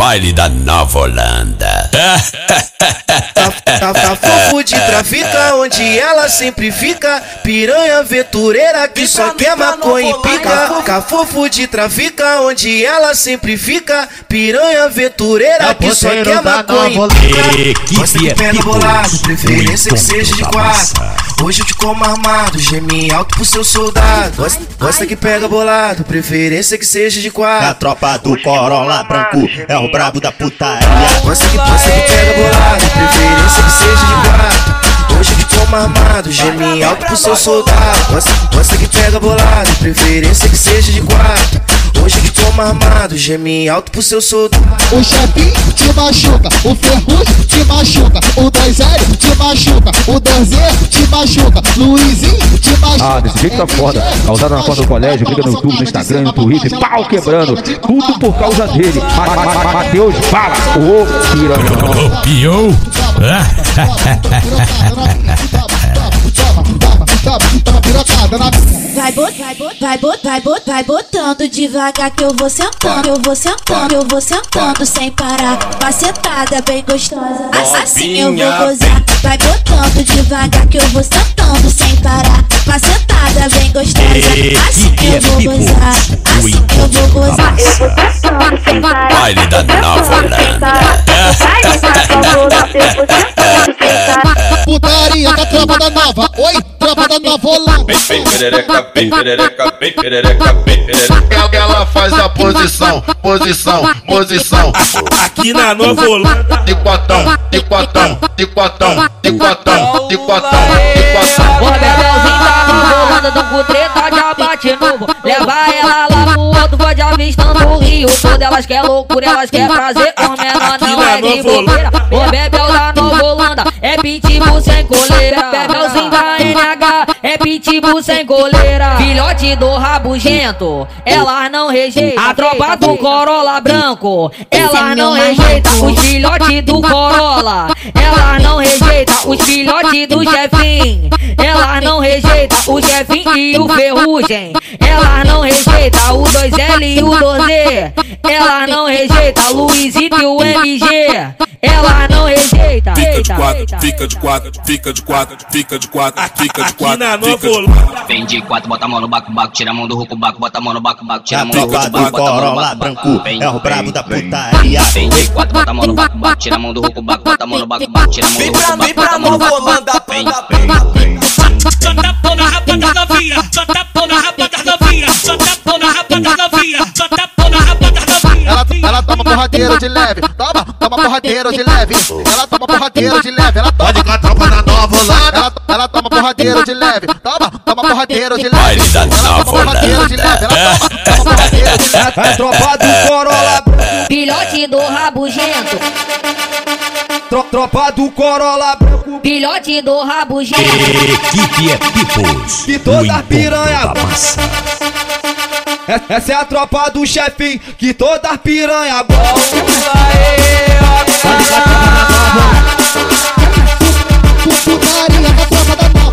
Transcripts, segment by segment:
Baile da Nova Holanda. Fofo de trafica, onde ela sempre fica. Piranha aventureira que só quer maconha e pica. Cafofo de trafica, onde ela sempre fica. Piranha aventureira que só quer maconha e pica. Gosta que pega bolado, preferência que seja de quatro. Hoje eu te como armado, gemi alto pro seu soldado. Gosta, gosta que pega bolado, preferência que seja de A quatro. tropa do Corolla branco é o brabo da putaria. Gosta que, gosta que pega bolado, gemi alto pro seu soldado. Gosta, gosta que pega bolado, preferência que seja de quatro. Hoje eu te como armado, gemi alto pro seu soldado. O chefinho te machuca, o ferrugem te machuca, o 2L te machuca, o 2Z te machuca, Luizinho te machuca. Ah, desse jeito tá foda. Causada na porta do colégio, briga no YouTube, no Instagram, no Twitter, pau quebrando. Tudo por causa dele. Ma- ma- ma- Matheus, fala! Ô, piranha. Piou? Bot, vai bot, vai bot, vai bot, vai botando devagar que eu vou sentando, eu vou sentando, eu vou sentando sem parar. Macetada bem gostosa, assim eu vou gozar. Vai botando devagar que eu vou sentando sem parar. Macetada bem gostosa, assim eu vou gozar, assim eu vou gozar. Baile da Nova Holanda. putaria da tropa da nova. Oi, tropa da nova Holanda. Bem perereca, bem perereca, bem perereca, bem perereca. Ela faz a posição, posição, posição. Aqui na Nova Holanda. De quatão, de quatão, de quatão, de quatão, de quatão, de quatão. O Bebelzinho tá no Holanda, tão com treta, já bate novo. Leva ela lá pro alto, pode avistando o rio. Todas elas quer loucura, elas quer prazer. O menor não na é de bobeira. O Bebel da Nova Holanda é pitbull sem coleira. Bebelzinho da NH é pitbull sem coleira. Filhote do rabugento, elas não rejeitam. A tropa do Corolla branco, elas não rejeitam. Os filhotes do Corolla, elas não rejeitam. Os filhotes do chefinho, elas não rejeitam. O chefinho e o ferrugem, elas não rejeitam. O 2L e o 2Z, elas não rejeitam. Luizito e o MG, elas não rejeitam. Fica de quatro, fica de quatro, fica de quatro, fica de quatro, fica de quatro. Aqui na Nova. Vem de quatro, bota a mão no baco, baco, tira a mão do roco, baco, bota a mão no baco, baco, tira A mão do do baco, bota a mão no baco, baco. branco Vem, é o brabo vem, da vem. putaria. Vem de quatro, bota a mão no baco, baco, tira a mão do roco, baco, bota a mão no baco, baco, tira a mão do roco, baco, bota a mão no baco, baco. Vem, vem, Só tapou na rapa da novinha, só tapou na porradeiro de leve, toma, toma porradeiro de leve. Ela toma porradeiro de leve, ela toma. Pode com a tropa da Nova Holanda. Ela, ela toma porradeiro de leve, toma, toma porradeiro de leve. Ela toma porradeiro de leve, ela toma, toma porradeiro de leve. É tropa do Corolla, Filhote do rabugento, tro, tropa do Corolla branco. filhote do rabugento. Equipe é. Que o toda piranha da massa. Essa é a tropa do chefinho, que toda piranha nova.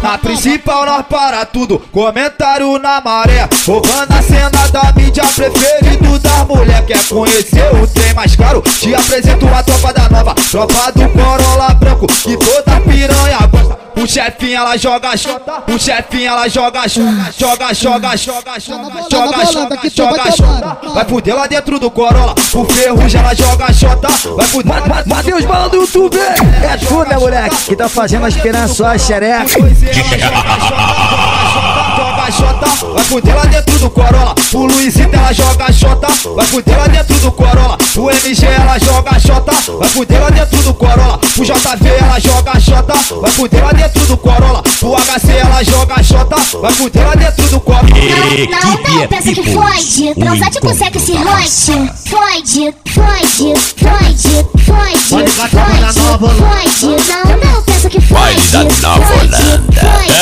Na principal nós para tudo, comentário na maré. Roubando a cena da mídia preferido da mulher. Quer conhecer o trem mais caro? Te apresento a tropa da nova. Tropa do Corolla branco, que toda piranha gosta O chefinho ela joga xota, o chefinho ela joga xota Joga, joga, joga, joga, joga, joga, joga, Vai fuder lá dentro do Corolla, o ferrugem ela joga xota Vai fuder Matheus Bala do YouTube! É tu, né, moleque? Que tá fazendo as piranhas só a xereca. Joga xota, vai fuder lá dentro do Corolla. O Luizito ela joga xota, vai fuder lá dentro do Corolla. O MG ela joga xota, vai fuder lá dentro do Corolla. O JV ela joga xota, vai fuder lá dentro do Corolla. O HC ela joga xota, vai fuder lá dentro do Corolla. Equipe é pensa que fode, transar tipo sexy massa. hot. Fode, fode, fode, fode, fode, fode. Não, não pensa que fode. Baile da Nova Holanda.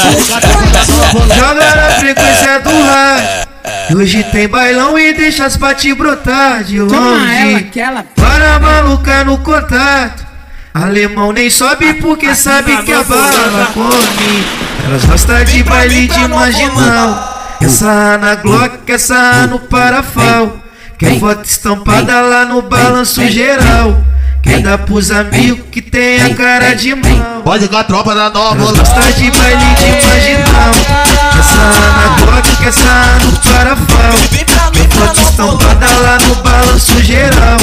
Joga na frequência do rádio. E Hoje tem bailão e deixa as te brotar de longe. Para maluca no contato. Alemão nem sobe porque sabe que a bala come. Elas gostam de baile de marginal. Essa na Glock, essa no parafal. Quer foto estampada lá no balanço geral. Quer dar pros amigos que tem a cara de mal. Pode com a tropa da nova Gosta de baile de marginal. Essa Ana Glock, que essa no parafal. Quer foto estampada lá no balanço geral.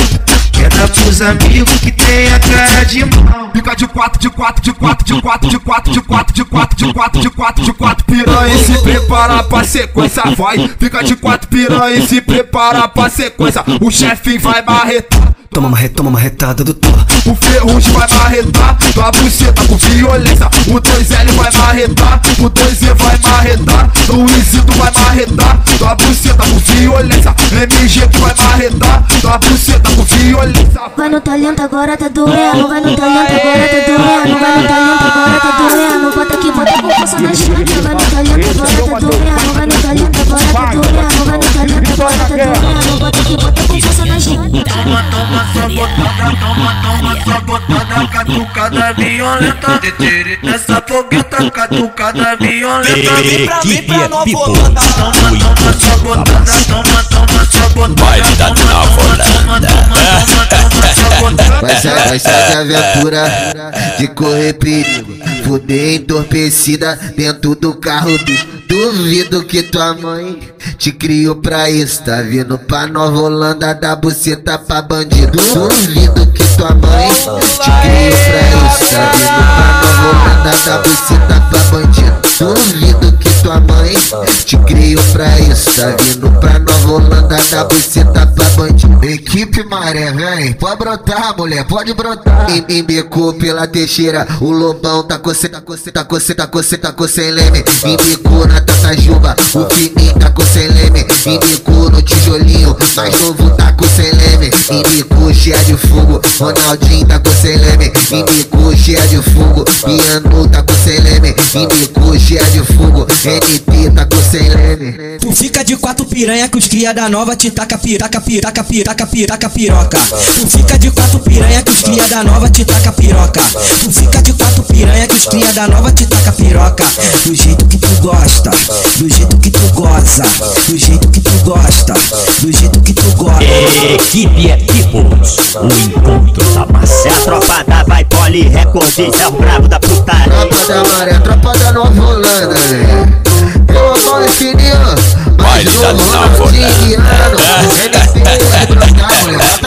Quer dar pros amigos que tem a cara de mal. Fica de quatro, de quatro, de quatro, de quatro, de quatro, de quatro, de quatro, de quatro, de quatro, de quatro, piranha e se prepara pra sequência, vai. Fica de quatro, piranha e se prepara pra sequência. O chefe vai marretar. Toma uma retoma, uma retada do Thor. O ferrugem vai marretar tua buceta com violência. O 2L vai marretar, o 2E vai marretar. Luizito vai marretar tua buceta com violência. MG que vai marretar tua buceta com violência. Vai no talento, agora tá doendo. Vai no talento, agora tá doendo. Vai no talento, agora tá doendo. Bota aqui, bota com força na chata. Vai no talento, agora tá doendo. Vai no talento, agora tá doendo. Vai, na. Toma só botada, toma, toma só botada, catucada violenta. Essa fogueta, catucada violenta. Vem pra mim, pra não Holanda. Toma, toma sua botada, toma, toma sua botada. Baile da nova Holanda. Vai ser, vai ser de aventura, de correr perigo. Fuder entorpecida dentro do carro do. Duvido que tua mãe te criou pra isso. Tá vindo pra Nova Holanda dar buceta pra bandido. Duvido que tua mãe te criou pra isso. Tá vindo pra Nova Holanda dar buceta pra bandido. Duvido que tua mãe te criou pra isso. Tá vindo pra Nova Holanda dar buceta pra bandido. Equipe Maré, vem. Pode brotar, mulher, pode brotar. Em- Embicou pela teixeira, o lobão tá com cê, tá com cê, tá com tá tá sem leme. Embicou na Tatajuba, o fininho tá com sem leme. Embicou no tijolinho, mais novo tá com sem leme. Embicou cheia de fogo, Ronaldinho tá com sem leme. Embicou cheia de fogo, Piano tá com sem leme. Embicou cheia de fogo, NT tá com sem leme. Tu fica de quatro piranha que os cria da nova te taca piraca, piraca, piraca, piraca, piroca. Tu fica de quatro piranha que os cria da nova te taca piroca. Tu fica de quatro piranha que os cria da nova te taca piroca. Do jeito que tu gosta, do jeito que tu goza, do jeito que tu gosta, do jeito que tu gosta. Equipe é Peoples. O encontro da massa. É a tropa da vai poli, recorde, é o brabo da putaria. Tropa da maré, tropa da Nova rolando, né? Eu adoro esse mas eu mando de Guiano. Ele é tem tá que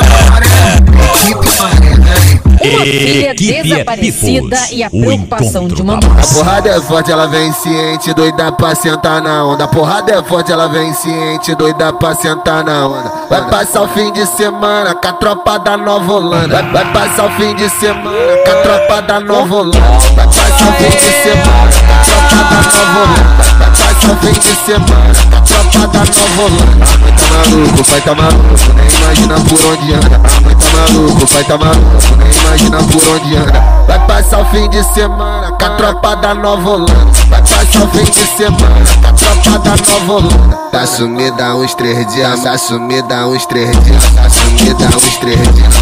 Equipe é desaparecida Peoples. e a preocupação de uma da A porrada é forte, ela vem ciente, doida pra sentar na onda. A porrada é forte, ela vem ciente, doida pra sentar na onda. Vai passar o fim de semana com a tropa da Nova Holanda. Vai, vai passar o fim de semana com a tropa da Nova Holanda. Vai passar o fim de semana com a tropa da Nova Holanda. O fim de semana tropa da Nova Holanda. A mãe tá maluco, o pai tá maluco, nem imagina por onde anda. A mãe tá maluco, o pai tá maluco, nem imagina por onde anda. Vai passar o fim de semana com a tropa da Nova Holanda. Vai passar o fim de semana com a tropa da Nova Holanda. Tá sumida uns três dias, tá sumida uns três dias, tá sumida uns três dias,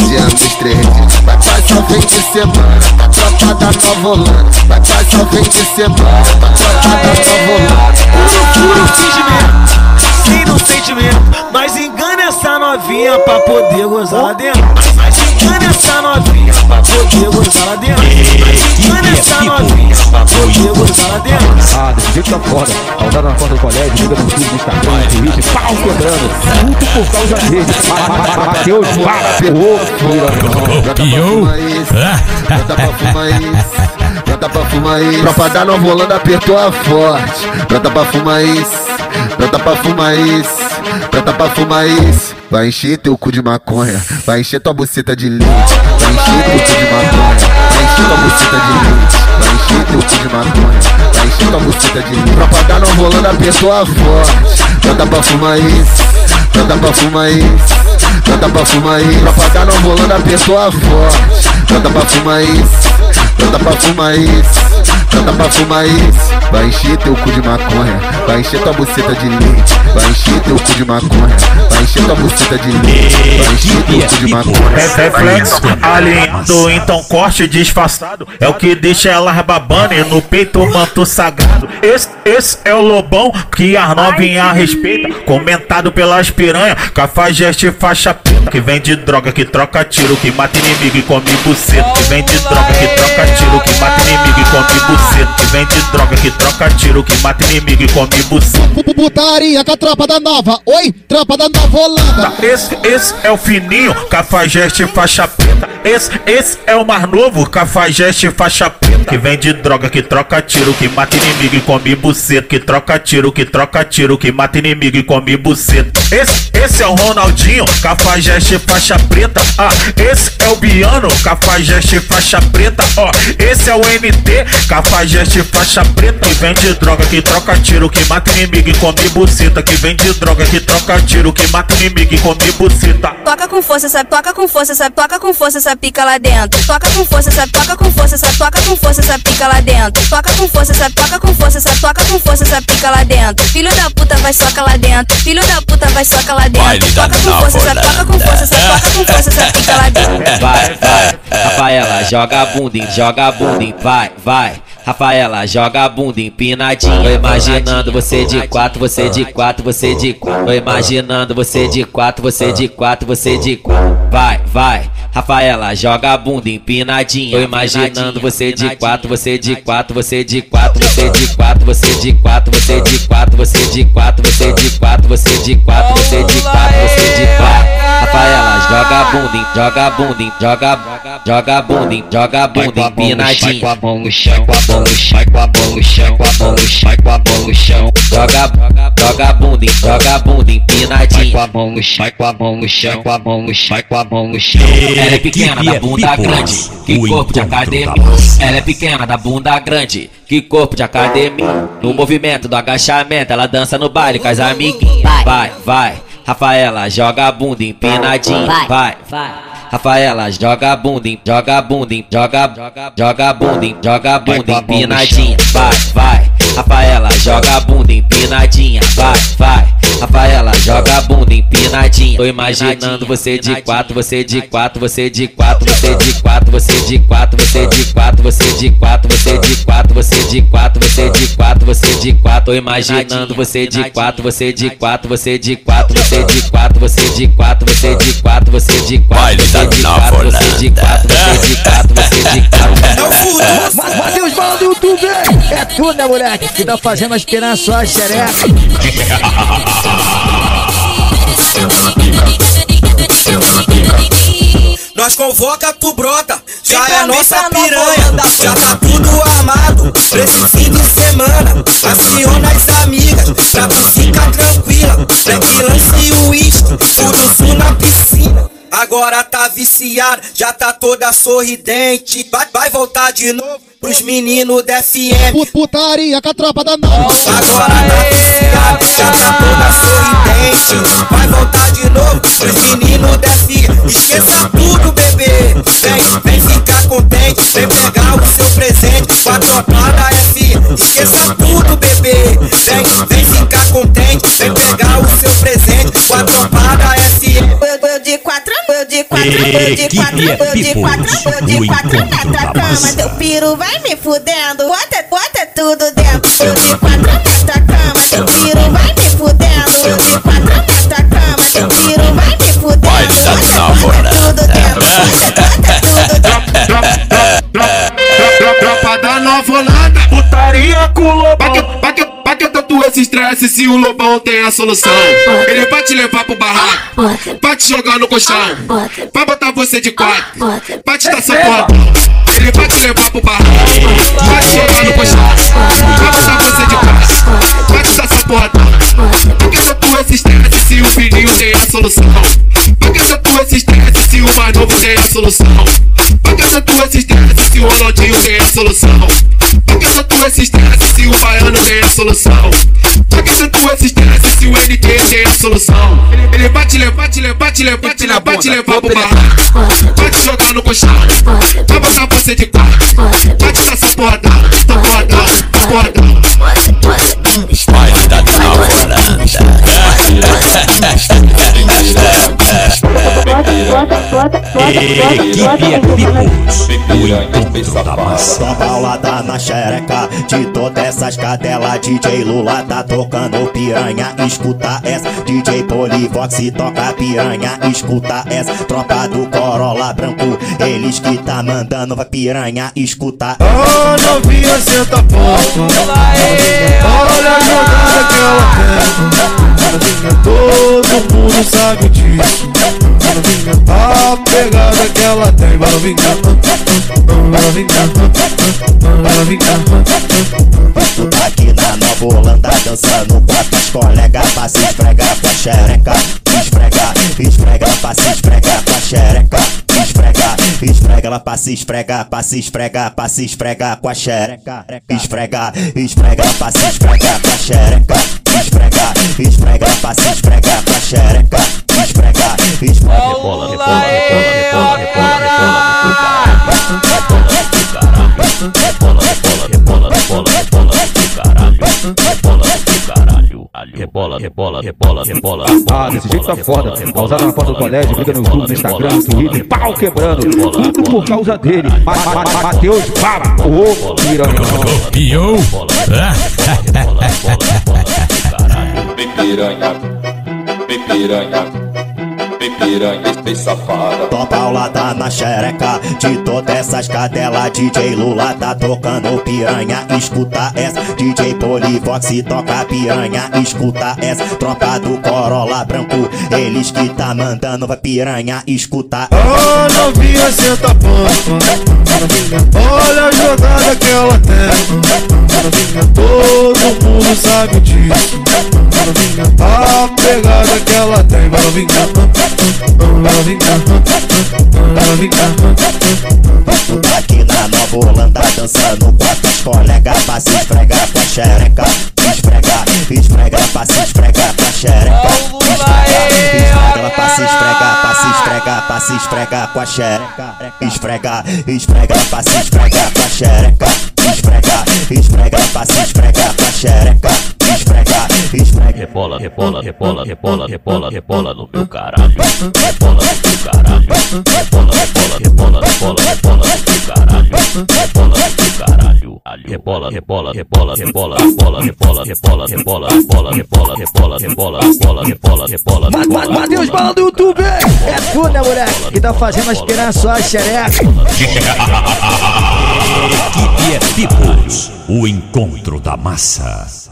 uns três dias. Vai passar o fim de semana com a tropa da Nova Holanda. Vai passar o fim de semana com a tropa da Nova Holanda. Puro, puro fingimento, sem no sentimento. Mas engana essa novinha pra poder gozar lá dentro. Mas engana essa novinha pra poder gozar lá dentro. Mas engana essa novinha pra poder gozar lá dentro. Ah, desse jeito tá foda. Pausada na porta do colégio, liga no no Instagram, no Twitter, pau quebrando. Tudo por causa dele. Ma- Mateus, para, ô, Pião. Bota pra fumar isso. Bota pra fumar isso. Tropa da Nova Holanda apertou a forte. Bota pra fumar isso. Bota pra fumar isso. Pra fumar isso. Vai encher teu cu de maconha. Vai encher tua buceta de leite. Vai encher teu cu de maconha. Vai encher tua buceta de leite. Vai encher teu cu de maconha. Vai encher tua buceta de leite. Nova Holanda apertou a forte. Bota pra fumar isso. Bota pra fumar isso. Bota pra fumar isso. Da Nova Holanda apertou a forte. Bota pra fumar isso. Bota pra fumar isso. Senta pra fumar esse, vai encher teu cu de maconha, vai encher tua buceta de leite, vai encher teu cu de maconha, vai encher tua buceta de leite, vai encher teu cu de maconha. Reflexo alinhado, então corte disfarçado. É o que deixa elas babando e no peito o manto sagrado. Esse, esse é o lobão que as novinhas respeita. Comentado pelas piranha, cafajeste e faixa preta. Que vende droga, que troca tiro, que mata inimigo e come buceta. Que vende droga, que troca tiro, que mata inimigo e come buceta. Que vende droga, que troca tiro, que mata inimigo e come buceta. Putaria com a tropa da nova. Oi, tropa da nova Holanda. Esse, esse é o fininho, cafajeste faixa preta. Esse, esse é o mais novo, cafajeste faixa preta. Que vende droga, que troca tiro, que mata inimigo e come buceta. Que troca tiro, que troca tiro, que mata inimigo e come buceta. Esse, esse é o Ronaldinho, cafajeste faixa preta. Ah, esse é o Biano, cafajeste faixa preta. Ó, esse é o NT, cafajeste faixa preta. Que vende droga, que troca tiro, que mata inimigo e come buceta. Que vende droga, que troca tiro, que mata inimigo e come buceta. Toca com força, sabe? Toca com força, sabe? Toca com força essa pica lá dentro. Toca com força, sabe? Toca com força, sabe? Toca com força essa pica lá dentro. Toca com força, sabe? Toca com força, sabe? Toca com força essa pica lá dentro. Filho da puta vai soca lá dentro. Filho da puta vai soca lá dentro. Toca com força, sabe? Toca com força, sabe? Toca com força essa pica lá dentro. Vai, vai, Rafaela, joga a bunda, em- joga a bunda, em- vai, vai. Rafaela, joga a bunda empinadinha. Tô imaginando você de quatro, você de quatro, você de quatro. Tô imaginando você de quatro, você de quatro, você de quatro. Vai, vai. Rafaela, joga a bunda empinadinha. Tô imaginando você de quatro, você de quatro, você de quatro, você de quatro, você de quatro, você de quatro, você de quatro, você de quatro, você de quatro, você de quatro, você de quatro. Rafaela, joga a bunda, joga a bunda, joga, joga a bunda, joga a bunda empinadinha. com a mão no chão, com a mão no chão, com a mão no chão, com a mão chão, com a mão no chão. Joga, joga a bunda, joga a bunda empinadinha. Com a mão no chão, com a mão no chão, com a mão no chão, com a mão no chão. Ela é pequena da bunda grande, que corpo de academia. Ela é pequena da bunda grande, que corpo de academia. No movimento do agachamento, ela dança no baile com as amiguinhas. Vai, vai. Rafaela, joga a bunda empinadinha. Vai, vai. Rafaela, joga bundim, joga bundim, joga, joga, joga bundim, joga bundim, empinadinha, vai, vai. Rafaela, joga bundim, empinadinha, vai, vai. Rafaela, joga a bunda empinadinha. Tô imaginando você de quatro, você de quatro, você de quatro, você de quatro, você de quatro, você de quatro, você de quatro, você de quatro, você de quatro, você de quatro, você de quatro. Tô imaginando você de quatro, você de quatro, você de quatro, você de quatro, você de quatro, você de quatro, você de quatro, você de quatro, você de quatro, você de quatro, você de quatro. Ma- Matheus, fala do YouTube! É tudo, né, moleque? Que tá fazendo aspirar só a xereca. Nós convoca tu brota, já é a nossa piranha, já tá tudo armado. Pra esse fim de semana. Aciona as amigas, pra tu ficar tranquila. Pegue lance e uísque, tudo sul na. Agora tá viciada, já tá toda sorridente. Vai, vai voltar de novo pros meninos da FM. Put- Putaria com a tropa da nova. Agora tá viciada, já tá toda sorridente. Vai voltar de novo pros meninos da FM. Esqueça tudo, bebê. Vem, vem ficar contente. Vem pegar o seu presente com a tropa da FM. Esqueça tudo, bebê. Vem, vem ficar contente. Vem pegar o seu presente com a tropa da FM. Eu, eu de quatro, eu de quatro, eu de quatro, eu de quatro, eu de quatro na tua cama. Teu piru vai me fudendo, bota, bota tudo dentro. Eu de quatro na tua cama, teu piru vai me fudendo. Eu de quatro na tua cama, teu piru vai me fudendo. Bota, bota tudo dentro, bota, bota tudo dentro. Tropa da Nova Holanda, putaria com esse estresse se o lobão tem a solução? Ele vai te levar pro barraco, vai te jogar no colchão, vai botar você de quatro, vai te dar sua porta. Ele vai te levar pro barraco, vai te jogar no colchão, vai botar você de quatro, vai te dar sua porta. Por que tanto esse estresse se o fininho tem a solução? Por que tanto esse estresse se o mais novo tem a solução? Por que tanto esse estresse se o Ronaldinho tem a solução? Por que tanto esse estresse se o baiano tem a solução? Se o NT tem a solução? Ele, vai te levar, te levar, te levar, te levar, te levar pro barraco. Vai te jogar no colchão. Vai botar você de quatro. Vai te dar sua porra, massa. Toma paulada na xereca de todas essas cadelas. DJ Lula tá tocando piranha, escuta essa. DJ Polivox toca piranha, escuta essa. Tropa do Corolla branco, eles que tá mandando vai piranha, escuta. Ah, novinha, senta pouco. Olha a jogada que ela tem. Todo mundo sabe disso. A pegada que ela tem. Vai novinha, vai novinha. Aqui na Nova Holanda dançando com as colegas pra se esfregar com a xereca. Esfrega, esfrega pra se esfregar a xereca. Esfrega, esfrega ela pra se esfregar, pra se esfregar, pra se esfregar com a xereca. Esfrega, esfrega ela pra se esfregar com a xereca. Esfrega, esfrega ela pra se esfregar com a xereca. Esfrega, esfrega. Rebola, rebola, rebola, rebola, rebola, rebola, rebola, rebola, rebola, rebola, rebola, caralho. Rebola, rebola, rebola, rebola, Ah, desse jeito tá foda. Pausada na porta do colégio, clica no YouTube, no Instagram, no Twitter, pau quebrando. Tudo por causa dele. Ma- Ma- Ma- Matheus Fala, ô piranhão. Pião. Vem piranha, vem piranha, vem piranha, vem safada. Toma paulada na xereca de todas essas cadelas. DJ Lula tá tocando piranha, escuta essa. DJ Polivox toca piranha, escuta essa. Tropa do Corolla branco, eles que tá mandando vai piranha, escuta. Ah, novinha, senta pouco. Olha a novinha, vai novinha, vai novinha. Aqui na Nova Holanda dançando com as colegas pra se esfregar com a xereca. Esfrega, esfrega pra se esfregar com a xereca. Esfrega, esfrega ela pra se esfregar, pra se esfregar, pra se esfregar com a xereca. Esfrega, esfrega ela pra se esfregar com a xereca. Esfrega, esfrega ela pra se esfregar com a xereca. Rebola, rebola, rebola, rebola, rebola, rebola no meu caralho. Rebola no meu caralho. Rebola, rebola, rebola, rebola, rebola no meu caralho. Rebola no meu caralho. Rebola, rebola, rebola, rebola, rebola, rebola, rebola, rebola, rebola, rebola, rebola, rebola, rebola, rebola, rebola, Ma- Ma- Matheus Bala do YouTube! É tu, né, moleque? Que tá fazendo as piranhas só a xereca. Equipe é Pipos, o encontro da massa.